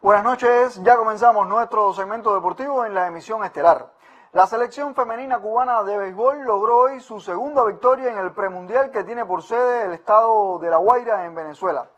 Buenas noches, ya comenzamos nuestro segmento deportivo en la emisión estelar. La selección femenina cubana de béisbol logró hoy su segunda victoria en el premundial que tiene por sede el estado de La Guaira en Venezuela.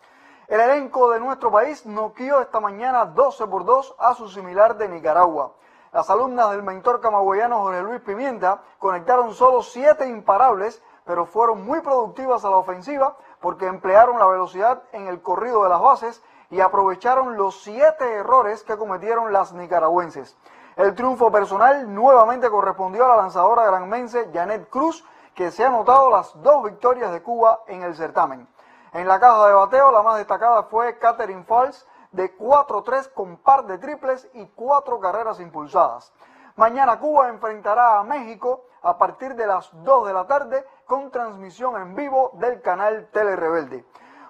El elenco de nuestro país noqueó esta mañana 12 por 2 a su similar de Nicaragua. Las alumnas del mentor camagüeyano Jorge Luis Pimienta conectaron solo 7 imparables, pero fueron muy productivas a la ofensiva porque emplearon la velocidad en el corrido de las bases y aprovecharon los siete errores que cometieron las nicaragüenses. El triunfo personal nuevamente correspondió a la lanzadora granmense Janet Cruz, que se ha anotado las dos victorias de Cuba en el certamen. En la caja de bateo, la más destacada fue Catherine Falls, de 4-3 con par de triples y cuatro carreras impulsadas. Mañana Cuba enfrentará a México a partir de las 2 de la tarde con transmisión en vivo del canal Tele Rebelde.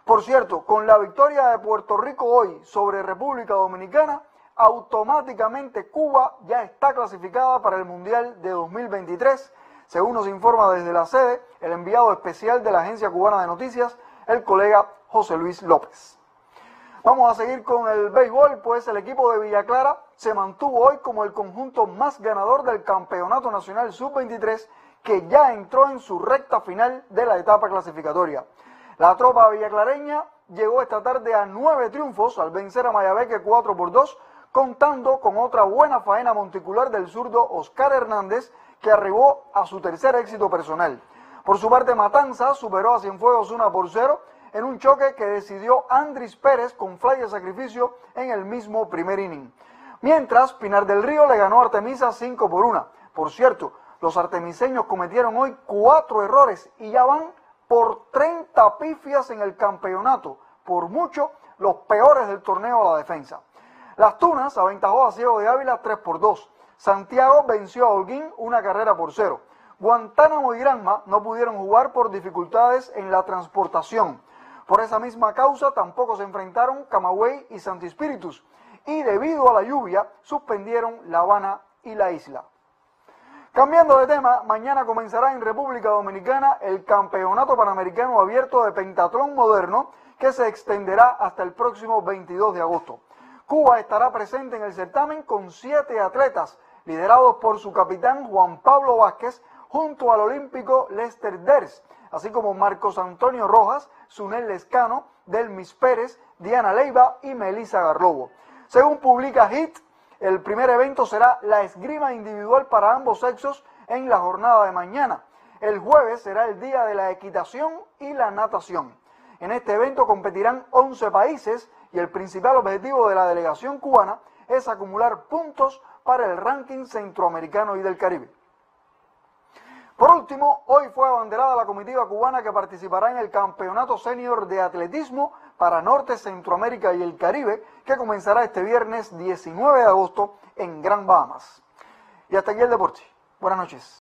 Por cierto, con la victoria de Puerto Rico hoy sobre República Dominicana, automáticamente Cuba ya está clasificada para el Mundial de 2023, según nos informa desde la sede el enviado especial de la Agencia Cubana de Noticias, el colega José Luis López. Vamos a seguir con el béisbol, pues el equipo de Villa Clara se mantuvo hoy como el conjunto más ganador del Campeonato Nacional Sub-23 que ya entró en su recta final de la etapa clasificatoria. La tropa villaclareña llegó esta tarde a nueve triunfos al vencer a Mayabeque 4 por 2, contando con otra buena faena monticular del zurdo Oscar Hernández, que arribó a su tercer éxito personal. Por su parte, Matanza superó a Cienfuegos 1 por 0 en un choque que decidió Andris Pérez con fly de sacrificio en el mismo primer inning. Mientras, Pinar del Río le ganó a Artemisa 5 por 1. Por cierto, los artemiseños cometieron hoy cuatro errores y ya van por 30 pifias en el campeonato, por mucho los peores del torneo a la defensa. Las Tunas aventajó a Ciego de Ávila 3 por 2. Santiago venció a Holguín una carrera por cero. Guantánamo y Granma no pudieron jugar por dificultades en la transportación. Por esa misma causa tampoco se enfrentaron Camagüey y Santi Espíritus y debido a la lluvia suspendieron La Habana y la isla. Cambiando de tema, mañana comenzará en República Dominicana el Campeonato Panamericano Abierto de Pentatlón Moderno que se extenderá hasta el próximo 22 de agosto. Cuba estará presente en el certamen con siete atletas, liderados por su capitán Juan Pablo Vázquez, junto al olímpico Lester Ders, así como Marcos Antonio Rojas, Sunel Lescano, Delmis Pérez, Diana Leiva y Melissa Garlobo. Según publica HIT, el primer evento será la esgrima individual para ambos sexos en la jornada de mañana. El jueves será el día de la equitación y la natación. En este evento competirán 11 países y el principal objetivo de la delegación cubana es acumular puntos para el ranking centroamericano y del Caribe. Por último, hoy fue abanderada la comitiva cubana que participará en el Campeonato Senior de Atletismo para Norte, Centroamérica y el Caribe, que comenzará este viernes 19 de agosto en Gran Bahamas. Y hasta aquí el deporte. Buenas noches.